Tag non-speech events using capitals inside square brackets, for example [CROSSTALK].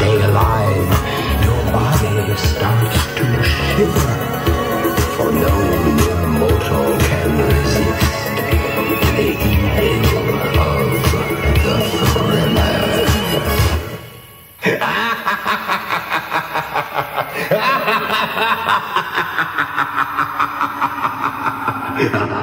stay alive, your body starts to shiver, for no immortal can resist the evil of the thriller. [LAUGHS]